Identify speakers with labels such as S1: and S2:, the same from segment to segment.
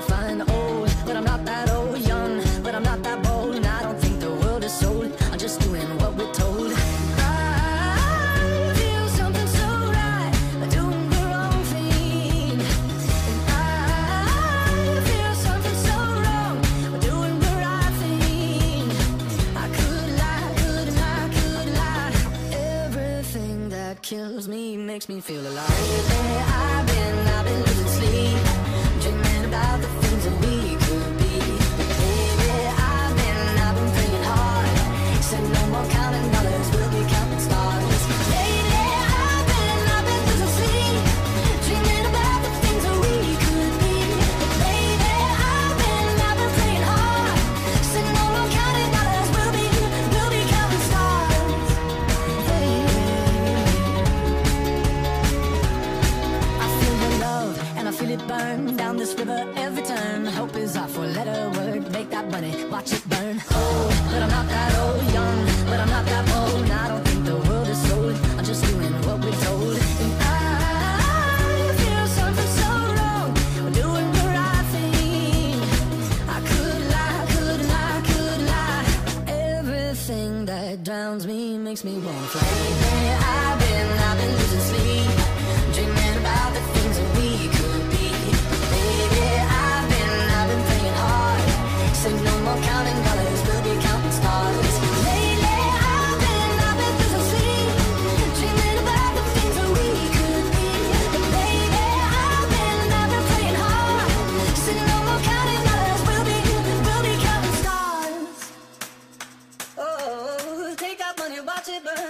S1: Old, oh, but I'm not that old. Young, but I'm not that bold. And I don't think the world is sold. I'm just doing what we're told. I feel something so right. Doing the wrong thing. And I feel something so wrong. Doing the right thing. I could lie, could lie, could lie. Everything that kills me makes me feel alive. I've been, I've been losing sleep, every turn. Hope is our four-letter word. Make that money, watch it burn. Old, but I'm not that old. Drowns me makes me wanna fly. I've been, I've been losing sleep, dreaming about the things that we could be. I've been, I've been praying hard. No more counting dollars, we'll be counting stars.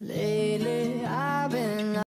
S1: Lay